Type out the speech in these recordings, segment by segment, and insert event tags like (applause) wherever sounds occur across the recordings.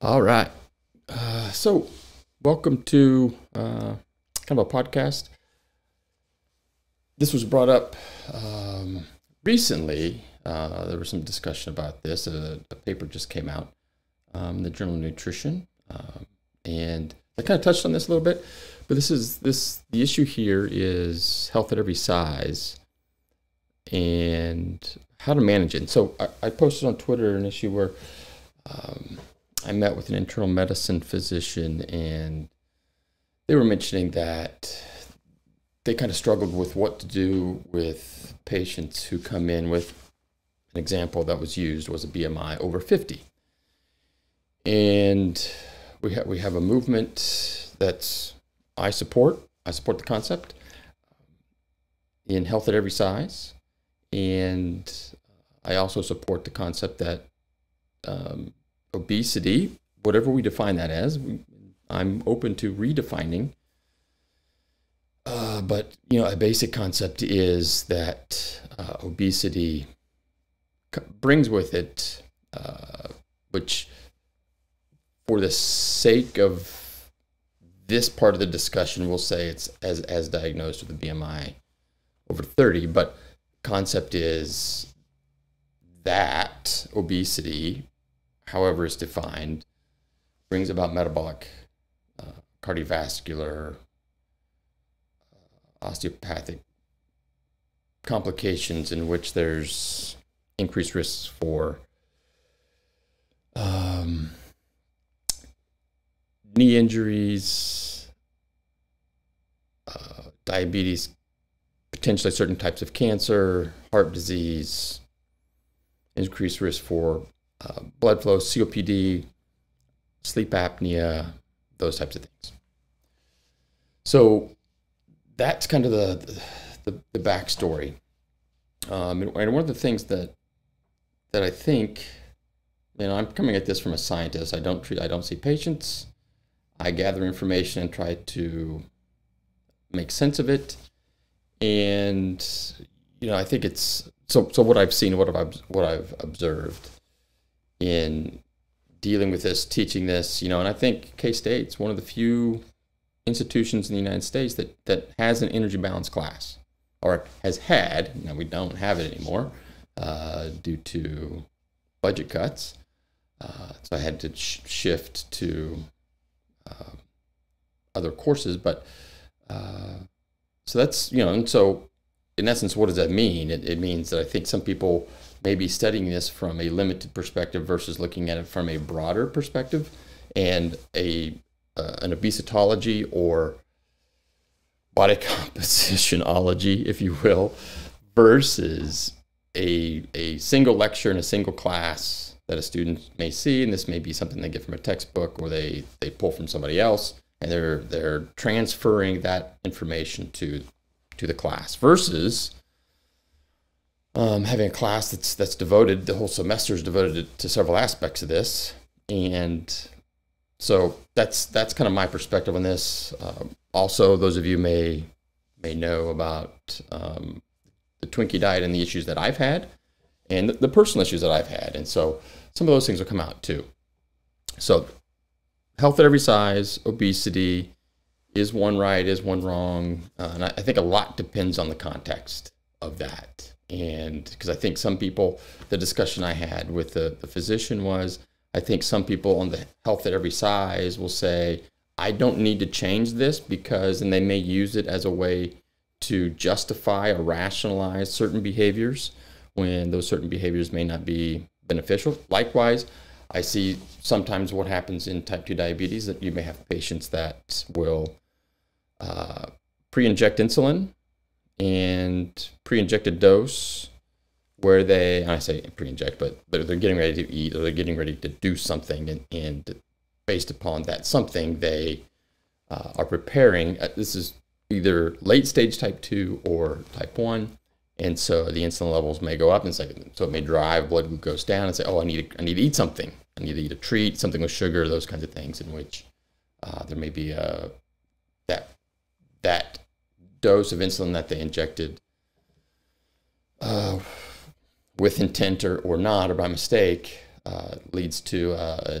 All right. Uh, so, welcome to uh, kind of a podcast. This was brought up um, recently. Uh, there was some discussion about this. A, a paper just came out um, the Journal of Nutrition, um, and I kind of touched on this a little bit. But this is this the issue here is health at every size and how to manage it. And so I, I posted on Twitter an issue where um, I met with an internal medicine physician, and they were mentioning that they kind of struggled with what to do with patients who come in with an example that was used was a BMI over 50. And we have we have a movement that's I support. I support the concept in health at every size, and I also support the concept that um, obesity, whatever we define that as, I'm open to redefining. Uh, but you know, a basic concept is that uh, obesity brings with it, uh, which, for the sake of this part of the discussion, we'll say it's as as diagnosed with a BMI over 30. But concept is that obesity however it's defined, brings about metabolic, uh, cardiovascular, uh, osteopathic complications in which there's increased risks for um, knee injuries, uh, diabetes, potentially certain types of cancer, heart disease, increased risk for uh, blood flow, COPD, sleep apnea, those types of things. So that's kind of the the, the backstory. Um, and, and, one of the things that that I think, you know, I'm coming at this from a scientist. I don't treat, I don't see patients. I gather information and try to make sense of it. And you know, I think it's so. So what I've seen, what I've what I've observed in dealing with this, teaching this, you know, and I think K State's one of the few institutions in the United States that, that has an energy balance class or has had, now we don't have it anymore uh, due to budget cuts. Uh, so I had to sh- shift to uh, other courses, but uh, so that's, you know, and so in essence, what does that mean? It, it means that I think some people may be studying this from a limited perspective versus looking at it from a broader perspective and a uh, an obesitology or body (laughs) compositionology, if you will, versus a, a single lecture in a single class that a student may see, and this may be something they get from a textbook or they, they pull from somebody else, and they're they're transferring that information to to the class versus um, having a class that's that's devoted the whole semester is devoted to, to, several aspects of this. And so that's that's kind of my perspective on this. Uh, also those of you may may know about um, the twinkie diet and the issues that i've had and the, the, personal issues that i've had. And so some of those things will come out too. So health at every size obesity is one right is one wrong uh, and I, I think a lot depends on the context of that. And because I think some people, the discussion I had with the, the physician was, I think some people on the health at every size will say, I don't need to change this because, and they may use it as a way to justify or rationalize certain behaviors when those certain behaviors may not be beneficial. Likewise, I see sometimes what happens in type 2 diabetes that you may have patients that will uh, pre inject insulin and pre-injected dose where they I say pre-inject, but they're, they're getting ready to eat or they're getting ready to do something, and, and based upon that something, they uh, are preparing. Uh, this is either late stage type two or type one, and so the insulin levels may go up, and so, so it may drive blood glucose down, and say, oh, I need to, I need to eat something, I need to eat a treat, something with sugar, those kinds of things, in which uh, there may be a that that dose of insulin that they injected uh, with intent or, or not, or by mistake, uh, leads to uh,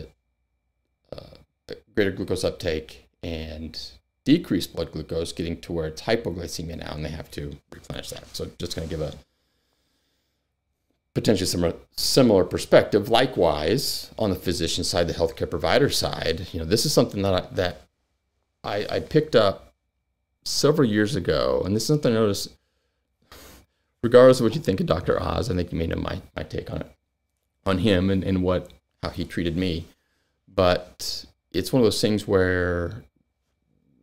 greater glucose uptake and decreased blood glucose, getting to where it's hypoglycemia now, and they have to replenish that. So, just going to give a potentially similar similar perspective. Likewise, on the physician side, the healthcare provider side, you know, this is something that I, that I, I picked up several years ago, and this is something I noticed. Regardless of what you think of Dr. Oz, I think you may know my, my take on it, on him and, and what how he treated me. But it's one of those things where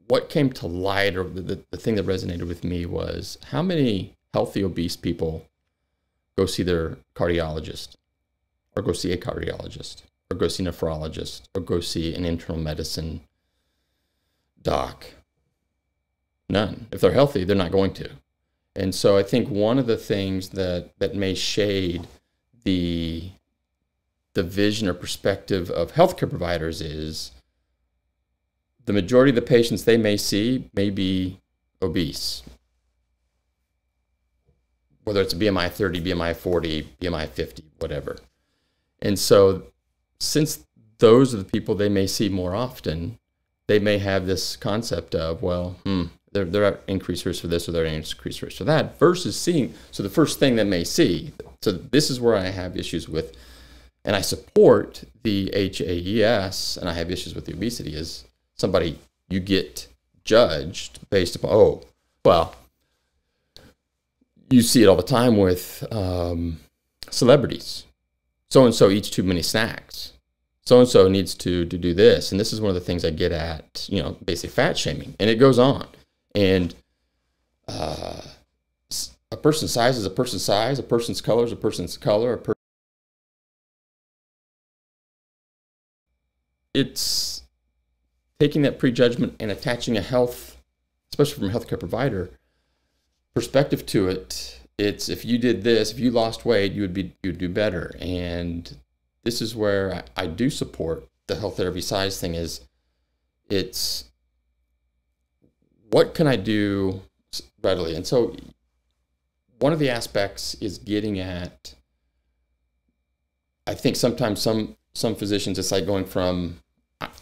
what came to light or the, the, thing that resonated with me was how many healthy obese people go see their cardiologist or go see a cardiologist or go see a nephrologist or go see an internal medicine doc? None. If they're healthy they're not going to. And so i think one of the things that that may shade the the vision or perspective of healthcare providers is the majority of the patients they may see may be obese, whether it's BMI 30, BMI 40, BMI 50, whatever. And so, since those are the people they may see more often, they may have this concept of, well, hmm, they're, they're at increased risk for this or they're at increased risk for that, versus seeing. So, the first thing they may see, so this is where I have issues with, and I support the HAES, and I have issues with the obesity, is somebody you get judged based upon oh well you see it all the time with um, celebrities. So and so eats too many snacks. So and so needs to to do this. And this is one of the things i get at you know basically fat shaming. And it goes on. And uh, a person's size is a person's size. A person's color is a person's color. A per- it's taking that prejudgment and attaching a health, especially from a healthcare provider perspective to it, it's if you did this, if you lost weight, you would be you'd do better. And this is where I, I do support the health at every size thing. Is it's what can I do readily? And so one of the aspects is getting at. I think sometimes some some physicians it's like going from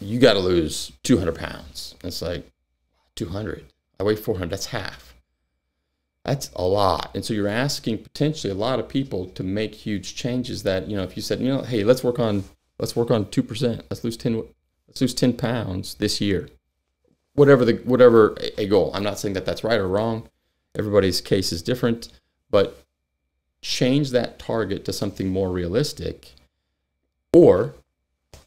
you got to lose 200 pounds. It's like 200. I weigh 400. That's half. That's a lot. And so you're asking potentially a lot of people to make huge changes that, you know, if you said, you know, hey, let's work on, let's work on 2%. Let's lose 10, let's lose 10 pounds this year. Whatever the, whatever a goal. I'm not saying that that's right or wrong. Everybody's case is different, but change that target to something more realistic or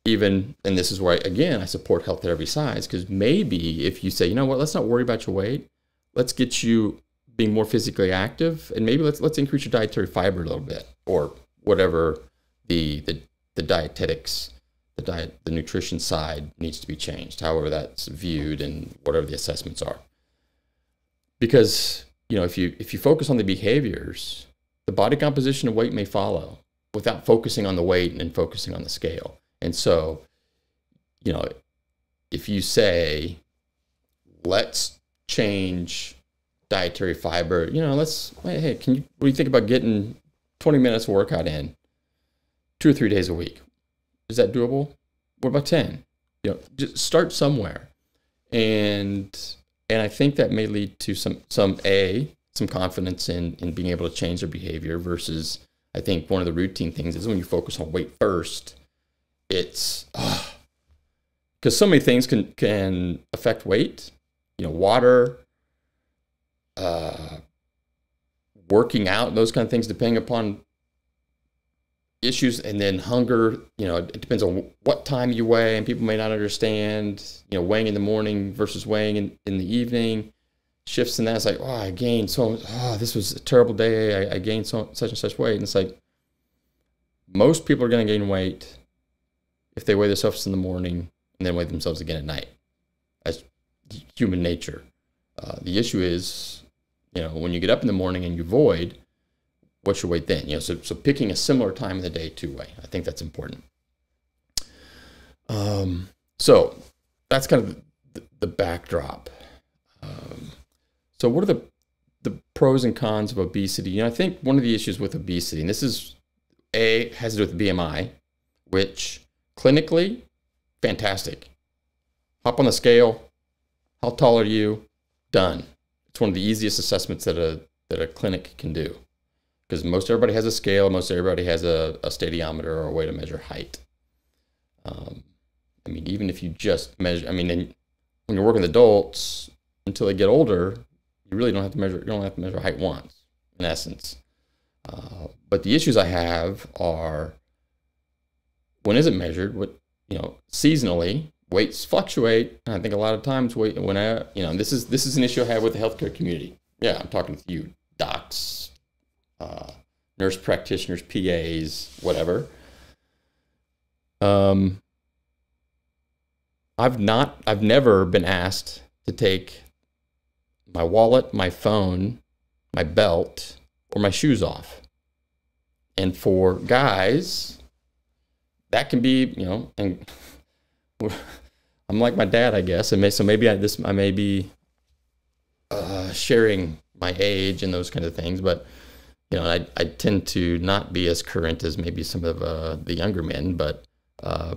even and this is why again I support health at every size because maybe if you say you know what? Let's not worry about your weight. Let's get you being more physically active and maybe let's let's increase your dietary fiber a little bit or whatever the the, the dietetics the diet the nutrition side needs to be changed however that's viewed and whatever the assessments are. Because you know if you if you focus on the behaviors the body composition and weight may follow without focusing on the weight and focusing on the scale and so, you know, if you say, let's change dietary fiber, you know, let's, hey, can you, what do you think about getting 20 minutes workout in two or three days a week? Is that doable? What about 10? You know, just start somewhere. And, and I think that may lead to some, some A, some confidence in, in being able to change their behavior versus I think one of the routine things is when you focus on weight first, it's because so many things can can affect weight. You know, water, uh, working out, those kind of things, depending upon issues, and then hunger. You know, it depends on what time you weigh, and people may not understand. You know, weighing in the morning versus weighing in, in the evening. Shifts in that. It's like, oh, I gained so. Oh, this was a terrible day. I, I gained so such and such weight, and it's like most people are going to gain weight if they weigh themselves in the morning and then weigh themselves again at night. That's human nature. Uh, the issue is, you know, when you get up in the morning and you void, what's your weight then? You know, so, so picking a similar time of the day to weigh. I think that's important. Um, so that's kind of the, the backdrop. Um, so what are the the pros and cons of obesity? You know, I think one of the issues with obesity, and this is a has to do with BMI, which clinically fantastic. Hop on the scale. How tall are you? Done. It's one of the easiest assessments that a that a clinic can do because most everybody has a scale, most everybody has a, a stadiometer or a way to measure height. Um, I mean, even if you just measure, I mean, when you're working with adults until they get older, you really don't have to measure. You don't have to measure height once, in essence. Uh, but the issues I have are when is it measured? What you know, seasonally, weights fluctuate. I think a lot of times, weight when I, you know, this is this is an issue I have with the healthcare community. Yeah, I'm talking to you, docs, uh, nurse practitioners, PAs, whatever. Um, I've not, I've never been asked to take my wallet, my phone, my belt, or my shoes off. And for guys, that can be, you know, and I'm like my dad, I guess. And may, so maybe I this I may be uh, sharing my age and those kinds of things, but you know, I, I tend to not be as current as maybe some of uh, the younger men, but uh,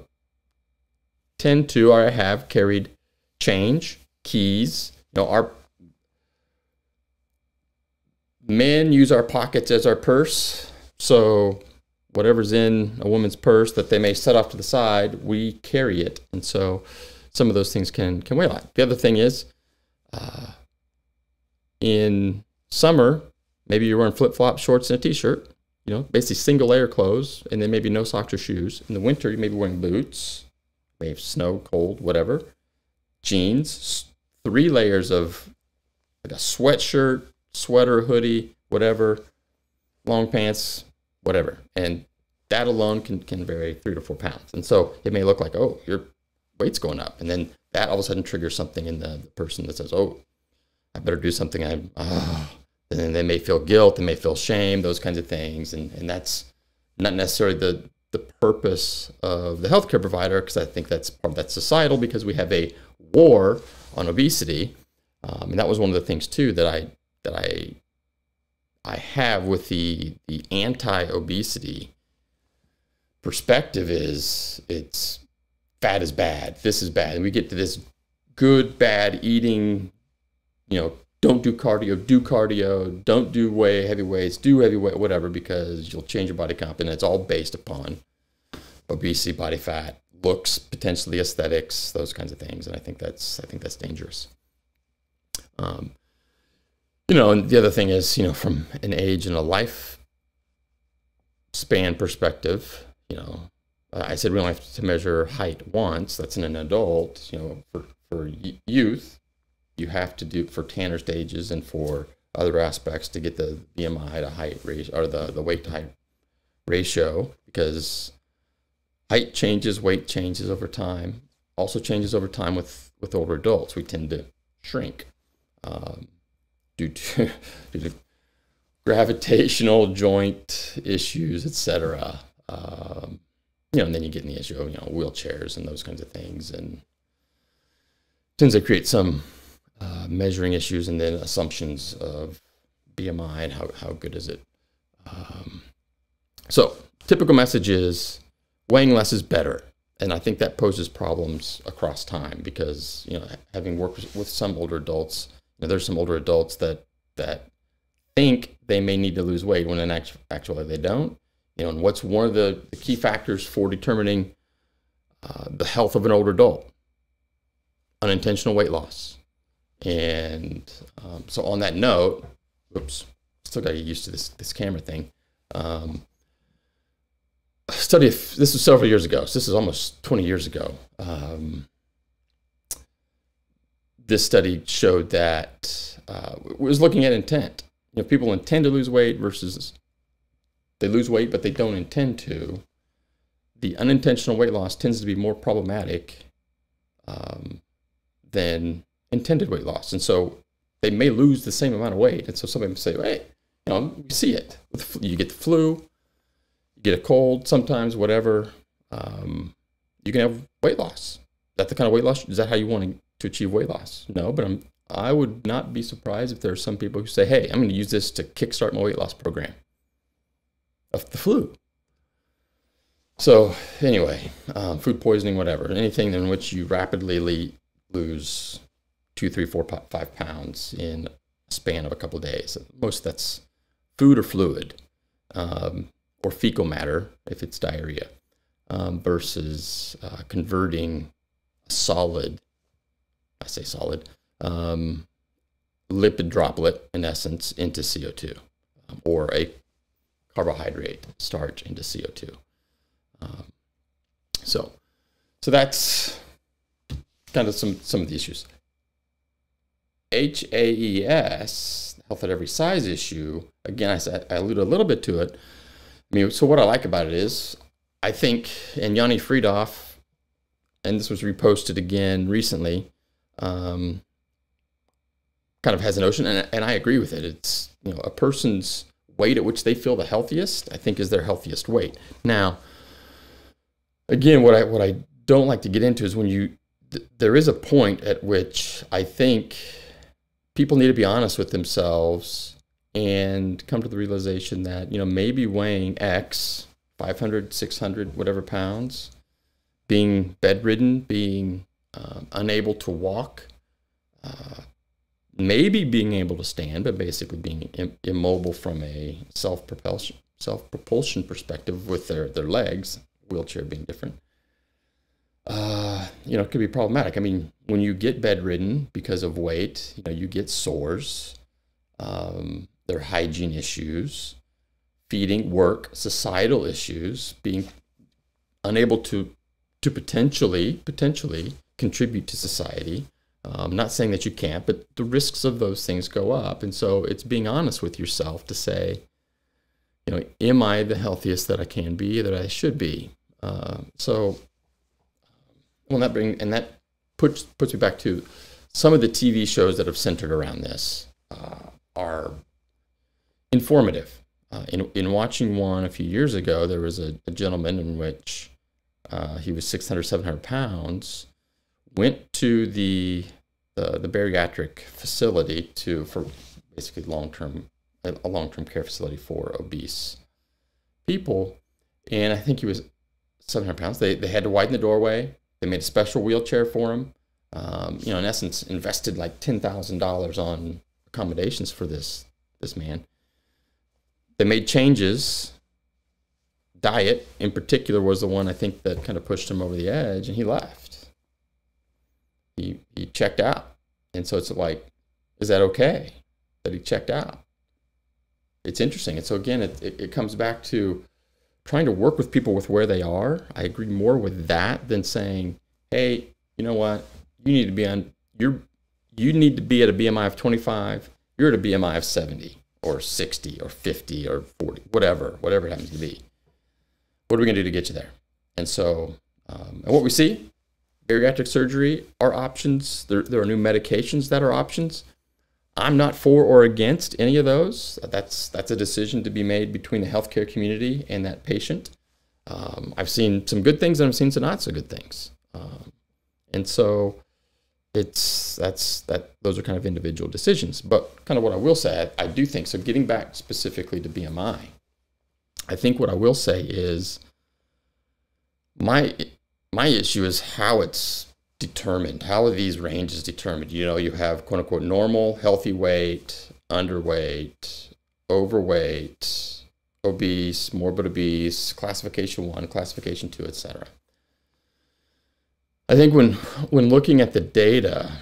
tend to or I have carried change, keys. You know, our men use our pockets as our purse. So whatever's in a woman's purse that they may set off to the side, we carry it, and so some of those things can can weigh a lot. The other thing is, uh, in summer, maybe you're wearing flip flop shorts, and a t-shirt. You know, basically single layer clothes, and then maybe no socks or shoes. In the winter, you may be wearing boots, maybe snow, cold, whatever. Jeans, three layers of like a sweatshirt, sweater, hoodie, whatever, long pants, whatever. And that alone can, can vary three to four pounds. And so it may look like, oh, your weight's going up. And then that all of a sudden triggers something in the, the person that says, oh, I better do something. I, oh. and then they may feel guilt, they may feel shame, those kinds of things. And, and that's not necessarily the, the purpose of the healthcare provider, because I think that's part of that societal because we have a war on obesity. Um, and that was one of the things too that I that I I have with the the anti-obesity perspective is it's fat is bad. This is bad. And we get to this good, bad eating, you know, don't do cardio, do cardio, don't do way heavy weights, do heavy weight, whatever, because you'll change your body comp. And it's all based upon obesity, body fat, looks, potentially aesthetics, those kinds of things. And I think that's I think that's dangerous. Um, you know, and the other thing is, you know, from an age and a life span perspective, you know, I said we only have to measure height once. That's in an adult. You know, for for youth, you have to do for Tanner stages and for other aspects to get the BMI to height ratio or the the weight to height ratio because height changes, weight changes over time. Also changes over time with with older adults. We tend to shrink. Um, due to, (laughs) due to gravitational joint issues, etc. Um, you know, and then you get in the issue of you know wheelchairs and those kinds of things, and tends to create some uh, measuring issues and then assumptions of BMI and how how good is it. Um, so typical message is weighing less is better, and I think that poses problems across time because you know having worked with some older adults know, there's some older adults that that think they may need to lose weight when in act- actually they don't. You know, and what's one of the, the key factors for determining uh, the health of an older adult? Unintentional weight loss. And um, so, on that note, oops, still got to get used to this this camera thing. Um, study this was several years ago, so this is almost 20 years ago. Um, this study showed that uh, was looking at intent. You know, people intend to lose weight versus they lose weight but they don't intend to. The unintentional weight loss tends to be more problematic um, than intended weight loss, and so they may lose the same amount of weight. And so somebody may say, "Hey, you know, you see it. You get the flu, you get a cold sometimes, whatever." Um, you can have weight loss. Is that the kind of weight loss? Is that how you want to achieve weight loss? No, but I'm I would not be surprised if there are some people who say, "Hey, I'm going to use this to kickstart my weight loss program." Of the flu. So anyway, um, food poisoning, whatever, anything in which you rapidly lose two, three, four, five pounds in a span of a couple of days. Most that's food or fluid, um, or fecal matter if it's diarrhea, um, versus uh, converting solid. I say solid um, lipid droplet in essence into CO2, um, or a carbohydrate starch into CO2. Um, so, so that's kind of some some of the issues. HAES, health at every size issue. Again, I said I alluded a little bit to it. I mean, so what I like about it is, I think, and Yoni Freedhoff, and this was reposted again recently, um, kind of has a notion, and, and I agree with it. It's you know a person's weight at which they feel the healthiest, I think, is their healthiest weight. Now, again, what I what I don't like to get into is when you th- there is a point at which I think people need to be honest with themselves and come to the realization that you know maybe weighing X 500, 600, whatever pounds, being bedridden, being um, unable to walk, uh, maybe being able to stand, but basically being Im- immobile from a self propulsion self propulsion perspective with their their legs, wheelchair being different. Uh, you know, it could be problematic. I mean, when you get bedridden because of weight, you know, you get sores. Um, there are hygiene issues, feeding, work, societal issues, being unable to to potentially potentially contribute to society. I'm um, not saying that you can't, but the risks of those things go up. And so it's being honest with yourself to say, you know, am I the healthiest that I can be, that I should be? Uh, so, well, that bring and that puts puts me back to some of the TV shows that have centered around this uh, are informative. Uh, in in watching one a few years ago, there was a, a gentleman in which uh, he was 600, 700 pounds went to the the, the bariatric facility to for basically long term a long term care facility for obese people, and I think he was 700 pounds. They they had to widen the doorway. They made a special wheelchair for him. Um, you know, in essence, invested like ten thousand dollars on accommodations for this this man. They made changes. Diet, in particular, was the one I think that kind of pushed him over the edge, and he left he he checked out, and so it's like, is that okay that he checked out? It's interesting, and so again, it, it, it comes back to trying to work with people with where they are. I agree more with that than saying, hey, you know what, you need to be on you're you need to be at a BMI of 25. You're at a BMI of 70 or 60 or 50 or 40, whatever, whatever it happens to be. What are we going to do to get you there? And so, um, and what we see bariatric surgery are options. There, there are new medications that are options. I'm not for or against any of those. That's that's a decision to be made between the healthcare community and that patient. Um, I've seen some good things and I've seen some not so good things, um, and so it's that's that those are kind of individual decisions. But kind of what I will say, I, I do think so. Getting back specifically to BMI, I think what I will say is my my issue is how it's determined. How are these ranges determined? You know, you have quote unquote normal, healthy weight, underweight, overweight, obese, morbid obese, classification one, classification two, etc. I think when when looking at the data,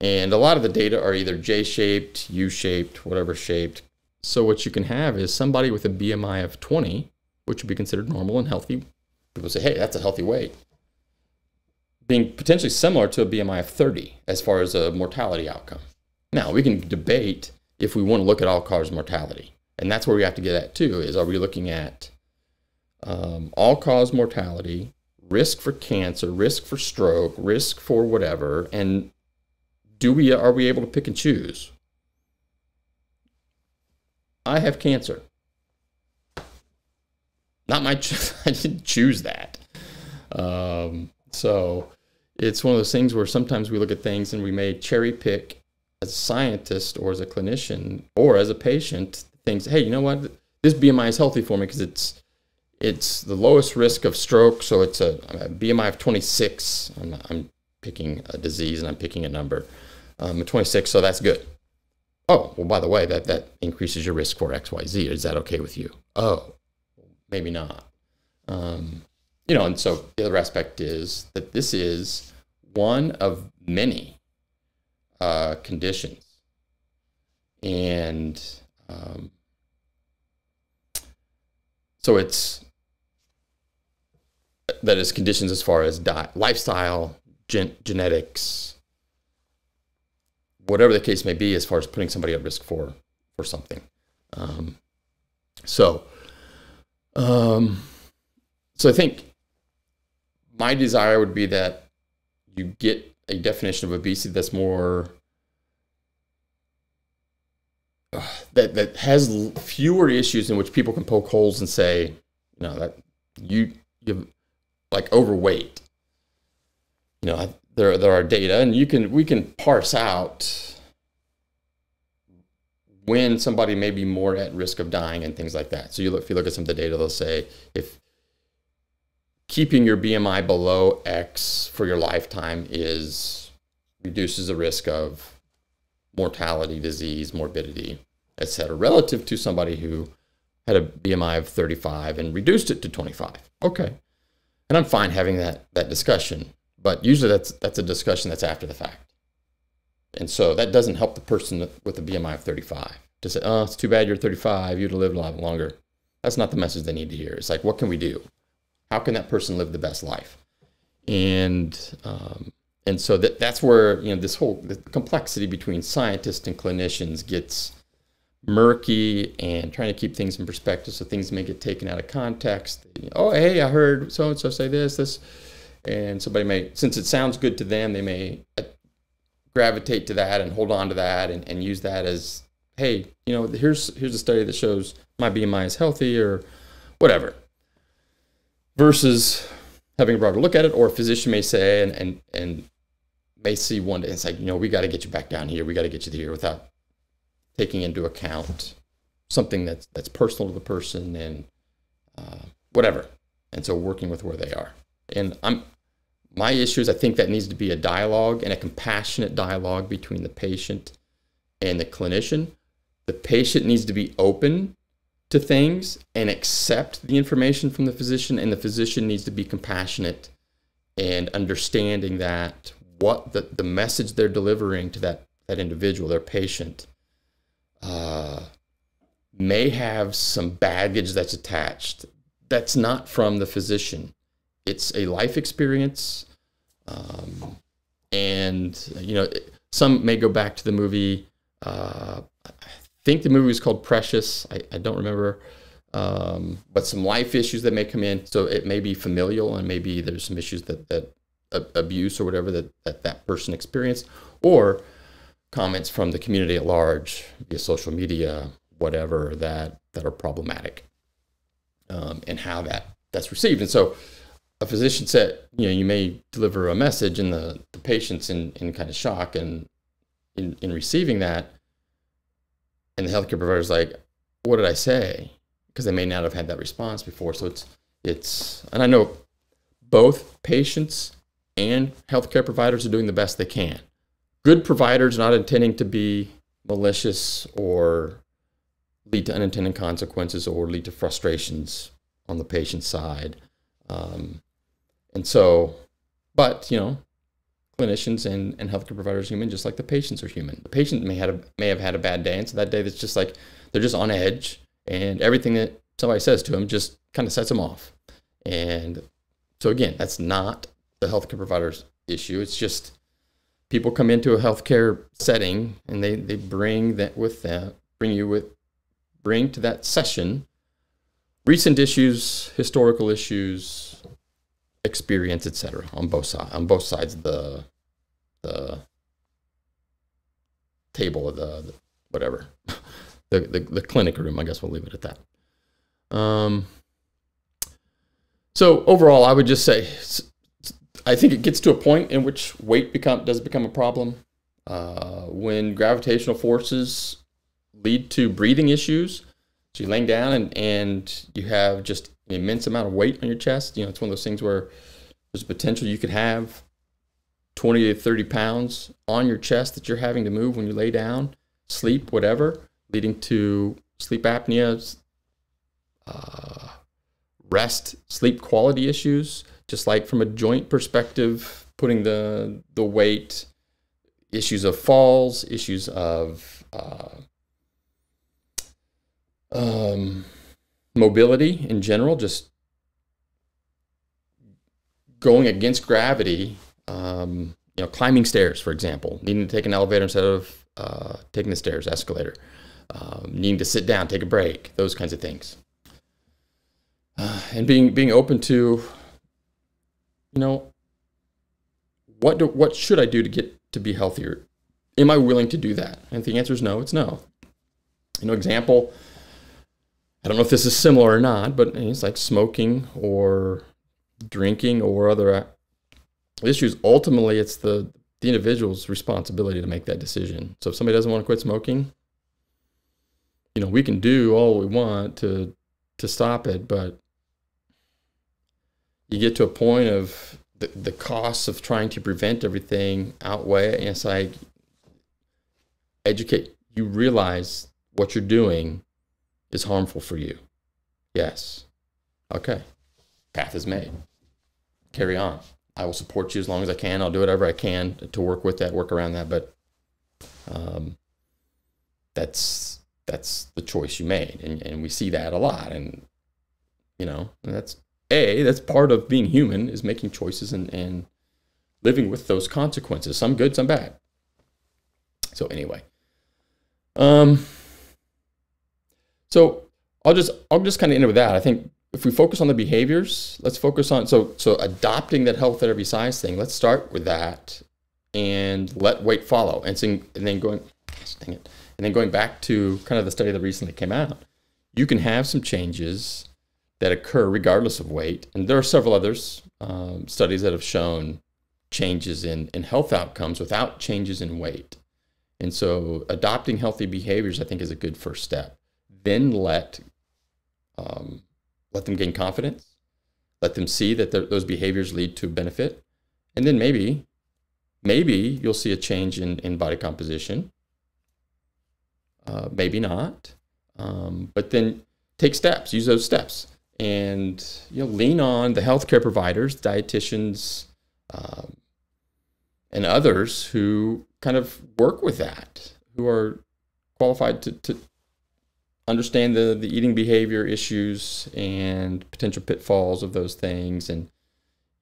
and a lot of the data are either J-shaped, U-shaped, whatever shaped. So what you can have is somebody with a BMI of 20, which would be considered normal and healthy. People say, hey, that's a healthy weight being potentially similar to a BMI of 30 as far as a mortality outcome. Now, we can debate if we want to look at all cause mortality. And that's where we have to get at too is are we looking at um, all cause mortality, risk for cancer, risk for stroke, risk for whatever, and do we are we able to pick and choose? I have cancer. Not my, (laughs) I didn't choose that. Um, So it's one of those things where sometimes we look at things and we may cherry pick as a scientist or as a clinician or as a patient things. Hey, you know what? This BMI is healthy for me because it's it's the lowest risk of stroke. So it's a, a BMI of 26. I'm, I'm, picking a disease and I'm picking a number. Um, 26, so that's good. Oh, well, by the way, that, that increases your risk for XYZ. Is that okay with you? Oh, maybe not. Um, you know, and so the other aspect is that this is one of many uh, conditions. And um, so it's that is conditions as far as diet, lifestyle, gen- genetics, whatever the case may be, as far as putting somebody at risk for for something. Um, so, um, so I think my desire would be that you get a definition of obesity that's more uh, that that has fewer issues in which people can poke holes and say, you know, that you you like overweight. You know, there there are data, and you can we can parse out when somebody may be more at risk of dying and things like that. So you look, if you look at some of the data, they'll say if keeping your BMI below X for your lifetime is reduces the risk of mortality, disease, morbidity, etc., relative to somebody who had a BMI of 35 and reduced it to 25. Okay, and I'm fine having that that discussion, but usually that's that's a discussion that's after the fact, and so that doesn't help the person with a BMI of 35 to say, "Oh, it's too bad you're 35. You'd have lived a lot longer." That's not the message they need to hear. It's like, what can we do? How can that person live the best life? And um, and so that that's where you know this whole the complexity between scientists and clinicians gets murky and trying to keep things in perspective so things may get taken out of context. Oh, hey, I heard so and so say this, this, and somebody may, since it sounds good to them, they may uh, gravitate to that and hold on to that and, and use that as, hey, you know, here's here's a study that shows my BMI is healthy or whatever. Versus having a broader look at it, or a physician may say and and and may see one day it's like, you know, we got to get you back down here, we got to get you here without taking into account something that's that's personal to the person and uh, whatever. And so working with where they are. And I'm my issue is I think that needs to be a dialogue and a compassionate dialogue between the patient and the clinician. The patient needs to be open to things and accept the information from the physician, and the physician needs to be compassionate and understanding that what the, the message they're delivering to that, that individual, their patient, uh, may have some baggage that's attached that's not from the physician. It's a life experience. Um, and, you know, some may go back to the movie. Uh, think the movie was called Precious. I, I don't remember. Um, but some life issues that may come in. So it may be familial and maybe there's some issues that, that uh, abuse or whatever that, that that person experienced. Or comments from the community at large via social media, whatever that that are problematic, um, and how that that's received. And so, a physician said, you know, you may deliver a message, and the the patient's in in kind of shock and in in receiving that, and the healthcare provider's like, what did I say? Because they may not have had that response before. So it's it's, and I know both patients and healthcare providers are doing the best they can good providers not intending to be malicious or lead to unintended consequences or lead to frustrations on the patient side. Um, and so, but you know, clinicians and, and healthcare providers human, just like the patients are human. The patient may have a, may have had a bad day, and so that day that's just like they're just on edge, and everything that somebody says to them just kind of sets them off. And so again, that's not the healthcare provider's issue. It's just people come into a healthcare setting and they, they bring that with them, bring you with, bring to that session recent issues, historical issues, experience, etc. on both sides, on both sides of the, the table of the, the whatever, (laughs) the, the, the clinic room. I guess we'll leave it at that. Um, so overall, I would just say I think it gets to a point in which weight become does become a problem. Uh, when gravitational forces lead to breathing issues, so you're laying down and, and you have just an immense amount of weight on your chest. You know, it's one of those things where there's a potential you could have 20 to 30 pounds on your chest that you're having to move when you lay down, sleep, whatever, leading to sleep apnea, uh, rest, sleep quality issues. Just like from a joint perspective, putting the the weight, issues of falls, issues of uh, um, mobility in general, just going against gravity. Um, you know, climbing stairs, for example, needing to take an elevator instead of uh, taking the stairs, escalator, um, needing to sit down, take a break, those kinds of things, uh, and being being open to, you know, what do, what should I do to get to be healthier? Am I willing to do that? And the answer is no, it's no. You know, example, I don't know if this is similar or not, but it's like smoking or drinking or other issues. Ultimately, it's the the individual's responsibility to make that decision. So if somebody doesn't want to quit smoking, you know, we can do all we want to to stop it, but you get to a point of the, the costs of trying to prevent everything outweigh and it's like educate you realize what you're doing is harmful for you. Yes. Okay. Path is made. Carry on. I will support you as long as I can. I'll do whatever I can to work with that, work around that. But um, that's that's the choice you made, and, and we see that a lot. And you know, that's a that's part of being human is making choices and and living with those consequences. Some good, some bad. So anyway, um, so I'll just I'll just kind of end with that. I think if we focus on the behaviors, let's focus on so so adopting that health at every size thing. Let's start with that and let weight follow. And, so, and then going, dang it, and then going back to kind of the study that recently came out, you can have some changes that occur regardless of weight. And there are several others um, studies that have shown changes in, in health outcomes without changes in weight. And so adopting healthy behaviors, I think, is a good first step. Then let um, let them gain confidence, let them see that those behaviors lead to benefit, and then maybe, maybe you'll see a change in, in body composition. Uh, maybe not, um, but then take steps, use those steps, and you know lean on the healthcare providers, dietitians, um, and others who kind of work with that, who are qualified to, to, understand the, the eating behavior issues and potential pitfalls of those things and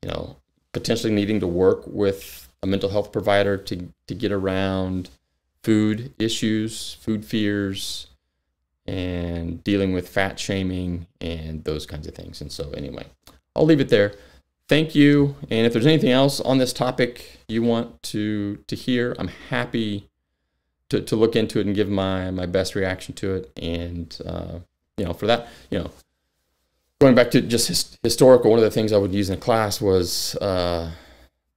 you know potentially needing to work with a mental health provider to, to get around food issues food fears and dealing with fat shaming and those kinds of things. And so anyway i'll leave it there. Thank you. And if there's anything else on this topic you want to to hear i'm happy to, to look into it and give my my best reaction to it. And uh, you know, for that, you know, going back to just his, historical, one of the things I would use in class was uh,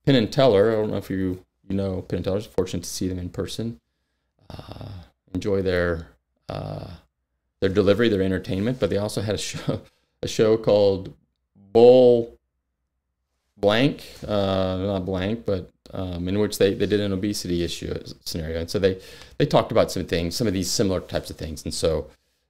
Penn and Teller. I don't know if you you know Penn and Teller. Fortunate to see them in person. Uh, enjoy their uh, their delivery, their entertainment, but they also had a show (laughs) a show called Bull Blank, uh, not blank, but um, in which they, they did an obesity issue scenario. And so they, they talked about some things, some of these similar types of things. And so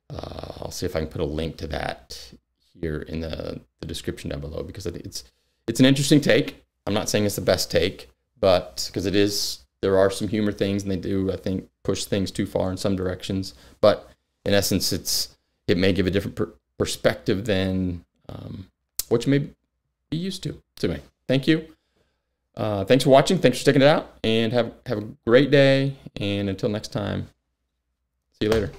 uh, I'll see if I can put a link to that here in the, the description down below because it's, it's an interesting take. I'm not saying it's the best take, but because it is, there are some humor things and they do, I think, push things too far in some directions. But in essence, it's, it may give a different per- perspective than um, what you may be used to. So anyway, thank you. Uh, thanks for watching. Thanks for sticking it out, and have have a great day. And until next time, see you later.